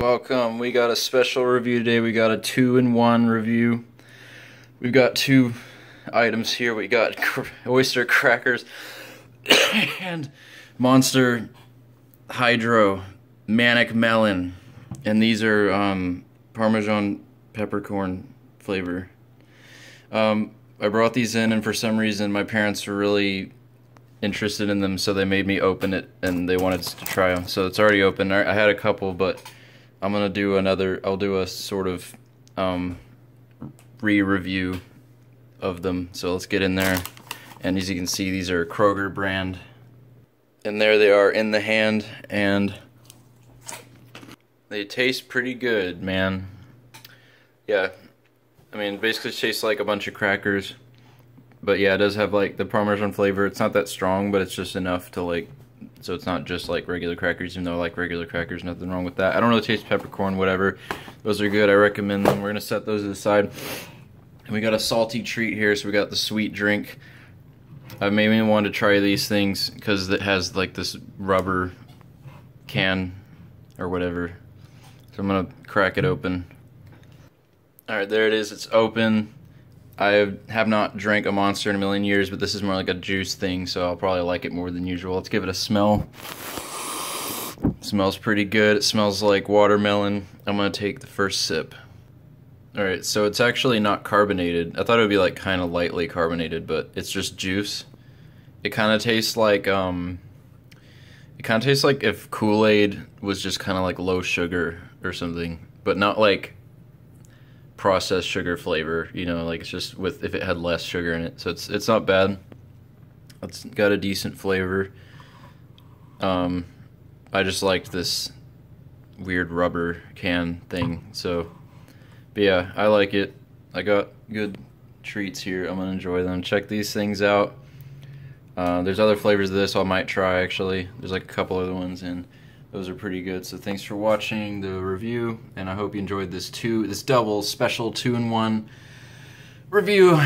Welcome. We got a special review today. We got a two in one review. We've got two items here. We got oyster crackers and Monster Hydro Manic Melon. And these are um, Parmesan peppercorn flavor. Um, I brought these in, and for some reason, my parents were really interested in them, so they made me open it, and they wanted to try them. So it's already open. I had a couple, but I'm gonna do another. I'll do a sort of um, re-review of them. So let's get in there. And as you can see, these are Kroger brand. And there they are in the hand, and they taste pretty good, man. Yeah, I mean, basically tastes like a bunch of crackers. But yeah, it does have like the Parmesan flavor. It's not that strong, but it's just enough to like so it's not just like regular crackers, even though I like regular crackers, nothing wrong with that. I don't really taste peppercorn, whatever. Those are good, I recommend them. We're gonna set those aside. And we got a salty treat here, so we got the sweet drink. I maybe wanted to try these things because it has like this rubber can or whatever. So I'm gonna crack it open. Alright, there it is, it's open. I have not drank a Monster in a million years, but this is more like a juice thing, so I'll probably like it more than usual. Let's give it a smell. It smells pretty good. It smells like watermelon. I'm gonna take the first sip. Alright, so it's actually not carbonated. I thought it would be like kind of lightly carbonated, but it's just juice. It kind of tastes like, um, it kind of tastes like if Kool-Aid was just kind of like low sugar or something, but not like processed sugar flavor. You know, like it's just with if it had less sugar in it. So it's it's not bad. It's got a decent flavor. Um, I just liked this weird rubber can thing. So, but yeah, I like it. I got good treats here. I'm gonna enjoy them. Check these things out. Uh, there's other flavors of this I might try actually. There's like a couple other ones in those are pretty good. So thanks for watching the review, and I hope you enjoyed this two, this double special two in one review.